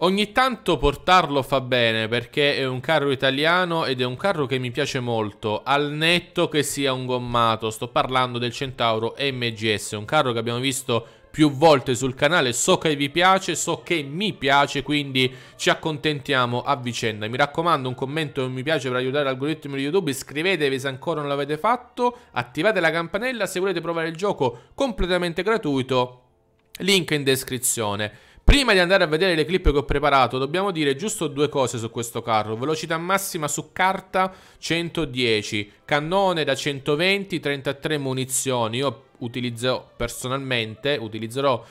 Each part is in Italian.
Ogni tanto portarlo fa bene perché è un carro italiano ed è un carro che mi piace molto, al netto che sia un gommato. Sto parlando del Centauro MGS, un carro che abbiamo visto più volte sul canale, so che vi piace, so che mi piace, quindi ci accontentiamo a vicenda. Mi raccomando un commento e un mi piace per aiutare l'algoritmo di YouTube, iscrivetevi se ancora non l'avete fatto, attivate la campanella se volete provare il gioco completamente gratuito, link in descrizione. Prima di andare a vedere le clip che ho preparato, dobbiamo dire giusto due cose su questo carro. Velocità massima su carta 110, cannone da 120, 33 munizioni. Io utilizzo personalmente, utilizzerò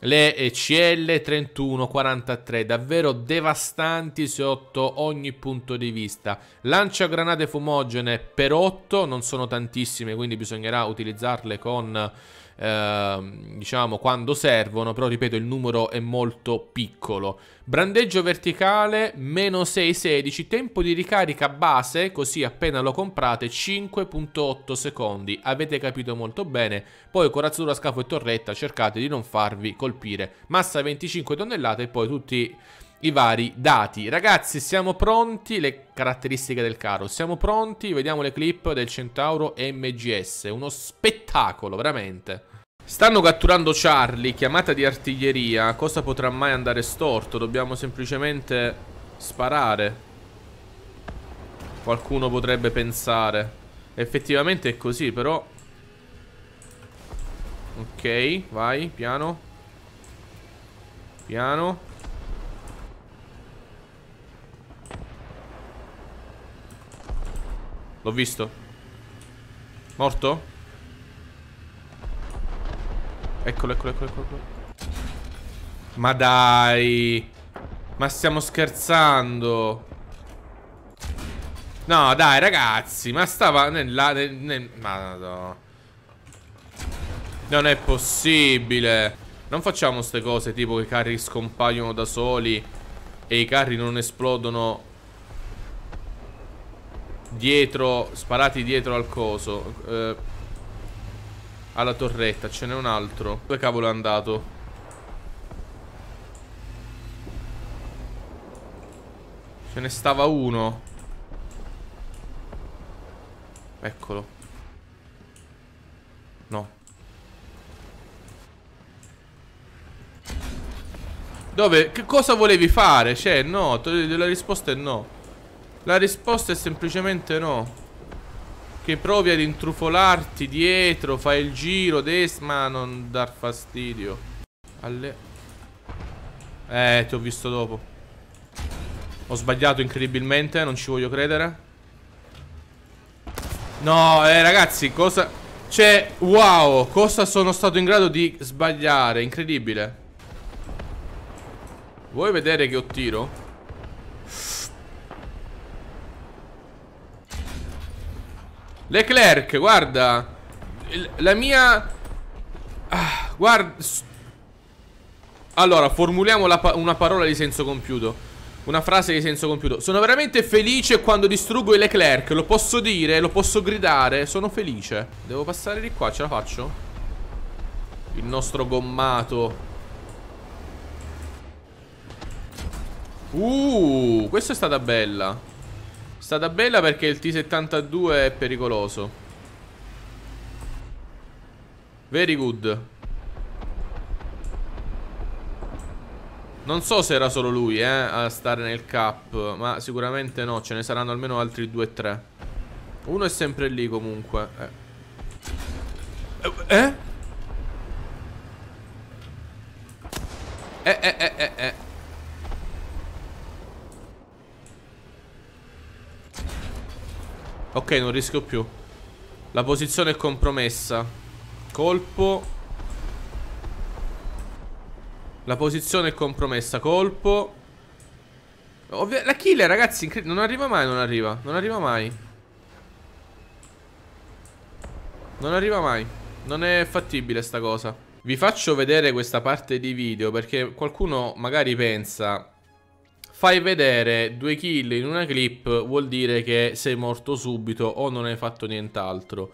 le CL 3143, davvero devastanti sotto ogni punto di vista. Lancia granate fumogene per 8, non sono tantissime, quindi bisognerà utilizzarle con Ehm, diciamo quando servono, però ripeto il numero è molto piccolo. Brandeggio verticale, meno 6,16, tempo di ricarica base, così appena lo comprate, 5.8 secondi. Avete capito molto bene. Poi corazzatura, scafo e torretta, cercate di non farvi colpire. Massa 25 tonnellate e poi tutti i vari dati. Ragazzi, siamo pronti, le caratteristiche del carro, siamo pronti, vediamo le clip del Centauro MGS, uno spettacolo, veramente. Stanno catturando Charlie, chiamata di artiglieria, cosa potrà mai andare storto? Dobbiamo semplicemente sparare. Qualcuno potrebbe pensare. Effettivamente è così, però... Ok, vai, piano. Piano. L'ho visto. Morto? Eccolo, eccolo, eccolo, eccolo. Ma dai. Ma stiamo scherzando. No, dai, ragazzi. Ma stava nella... Nel, nel, ma no. Non è possibile. Non facciamo queste cose tipo che i carri scompaiono da soli e i carri non esplodono Dietro Sparati dietro al coso eh, Alla torretta Ce n'è un altro Dove cavolo è andato? Ce ne stava uno Eccolo No Dove? Che cosa volevi fare? Cioè no La risposta è no la risposta è semplicemente no. Che provi ad intrufolarti dietro, fai il giro, des, ma non dar fastidio. Alle... Eh, ti ho visto dopo. Ho sbagliato incredibilmente, non ci voglio credere. No, eh, ragazzi, cosa... Cioè, wow, cosa sono stato in grado di sbagliare, incredibile. Vuoi vedere che ho tiro? Leclerc, guarda. La mia ah, Guarda Allora, formuliamo pa una parola di senso compiuto. Una frase di senso compiuto. Sono veramente felice quando distruggo i Leclerc. Lo posso dire, lo posso gridare. Sono felice. Devo passare di qua, ce la faccio? Il nostro gommato. Uh, questa è stata bella stata bella perché il T72 è pericoloso. Very good. Non so se era solo lui, eh, a stare nel cap, ma sicuramente no, ce ne saranno almeno altri 2-3. Uno è sempre lì comunque. Eh? Eh? Eh, eh, eh, eh, eh. Ok, non rischio più. La posizione è compromessa. Colpo. La posizione è compromessa. Colpo. Ovvio la killer, ragazzi, non arriva mai, non arriva. Non arriva mai. Non arriva mai. Non è fattibile sta cosa. Vi faccio vedere questa parte di video perché qualcuno magari pensa fai vedere due kill in una clip vuol dire che sei morto subito o non hai fatto nient'altro.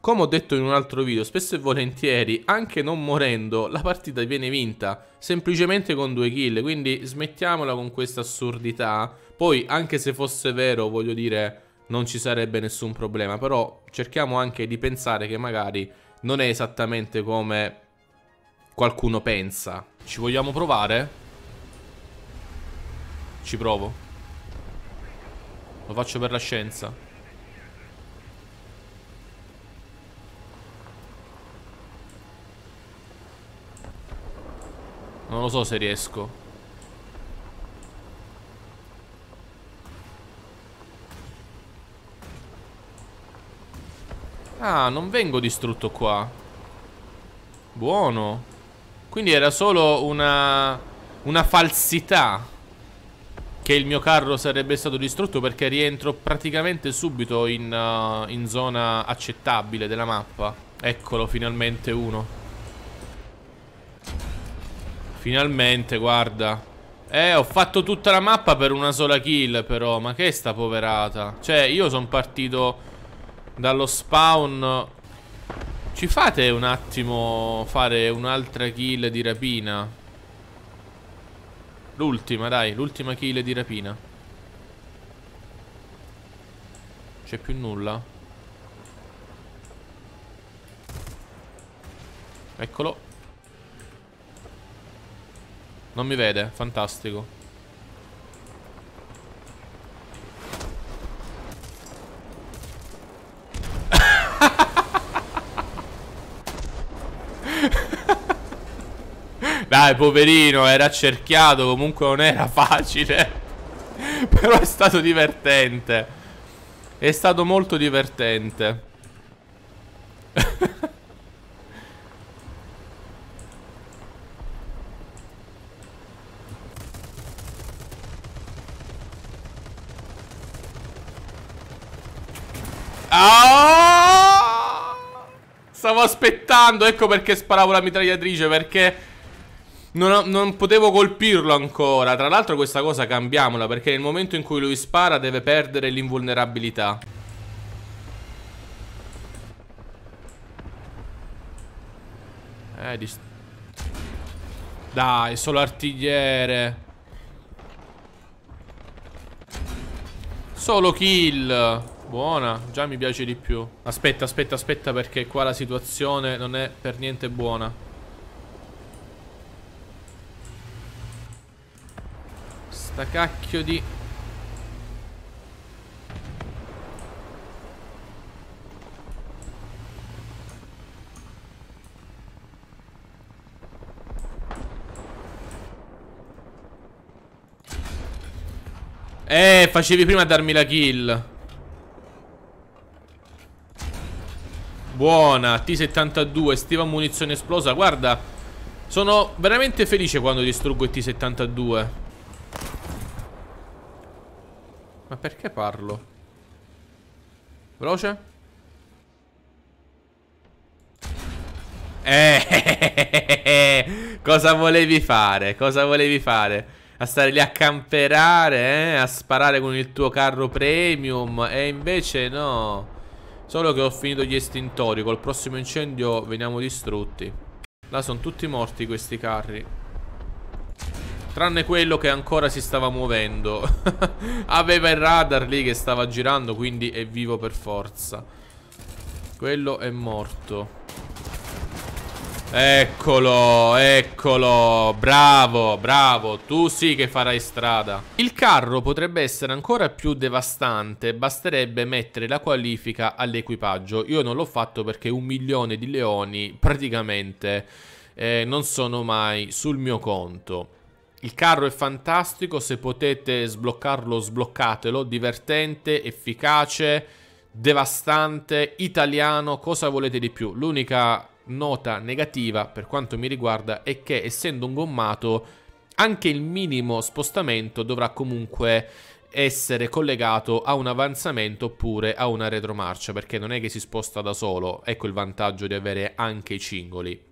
Come ho detto in un altro video, spesso e volentieri, anche non morendo, la partita viene vinta semplicemente con due kill, quindi smettiamola con questa assurdità. Poi, anche se fosse vero, voglio dire, non ci sarebbe nessun problema, però cerchiamo anche di pensare che magari non è esattamente come qualcuno pensa. Ci vogliamo provare? Ci provo. Lo faccio per la scienza. Non lo so se riesco. Ah, non vengo distrutto qua. Buono. Quindi era solo una... Una falsità. Che il mio carro sarebbe stato distrutto perché rientro praticamente subito in, uh, in zona accettabile della mappa. Eccolo, finalmente uno. Finalmente, guarda. Eh, ho fatto tutta la mappa per una sola kill, però. Ma che è sta poverata? Cioè, io sono partito dallo spawn... Ci fate un attimo fare un'altra kill di rapina? L'ultima, dai. L'ultima kill di rapina. C'è più nulla. Eccolo. Non mi vede, fantastico. Dai, poverino, era accerchiato, comunque non era facile. Però è stato divertente. È stato molto divertente. Ah! Stavo aspettando, ecco perché sparavo la mitragliatrice, perché non, non, potevo colpirlo ancora. Tra l'altro questa cosa cambiamola, perché nel momento in cui lui spara deve perdere l'invulnerabilità. Eh, di... Dai, solo artigliere. Solo kill. Buona, già mi piace di più Aspetta, aspetta, aspetta perché qua la situazione non è per niente buona Sta cacchio di... Eh, facevi prima a darmi la kill. Buona, T-72, stiva munizione esplosa. Guarda, sono veramente felice quando distruggo il T-72 Ma perché parlo? Veloce? Eh, cosa volevi fare? Cosa volevi fare? A stare lì a camperare, eh? A sparare con il tuo carro premium E invece no Solo che ho finito gli estintori Col prossimo incendio veniamo distrutti Là sono tutti morti questi carri Tranne quello che ancora si stava muovendo Aveva il radar lì che stava girando Quindi è vivo per forza Quello è morto Eccolo, eccolo, bravo, bravo, tu sì che farai strada. Il carro potrebbe essere ancora più devastante, basterebbe mettere la qualifica all'equipaggio. Io non l'ho fatto perché un milione di leoni praticamente eh, non sono mai sul mio conto. Il carro è fantastico, se potete sbloccarlo sbloccatelo, divertente, efficace, devastante, italiano, cosa volete di più? L'unica nota negativa per quanto mi riguarda è che essendo un gommato anche il minimo spostamento dovrà comunque essere collegato a un avanzamento oppure a una retromarcia perché non è che si sposta da solo, ecco il vantaggio di avere anche i cingoli.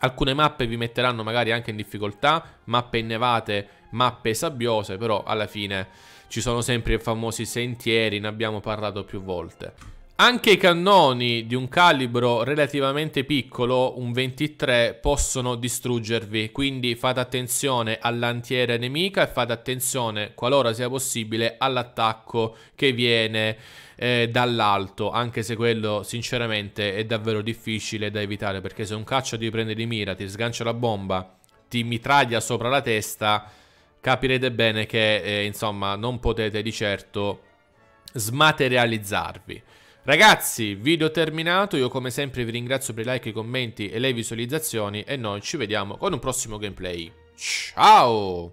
Alcune mappe vi metteranno magari anche in difficoltà, mappe innevate, mappe sabbiose, però alla fine ci sono sempre i famosi sentieri, ne abbiamo parlato più volte. Anche i cannoni di un calibro relativamente piccolo, un 23, possono distruggervi, quindi fate attenzione all'antiera nemica e fate attenzione, qualora sia possibile, all'attacco che viene eh, dall'alto, anche se quello sinceramente è davvero difficile da evitare, perché se un caccia ti prende di mira, ti sgancia la bomba, ti mitraglia sopra la testa, capirete bene che eh, insomma non potete di certo smaterializzarvi. Ragazzi, video terminato, io come sempre vi ringrazio per i like, i commenti e le visualizzazioni e noi ci vediamo con un prossimo gameplay. Ciao!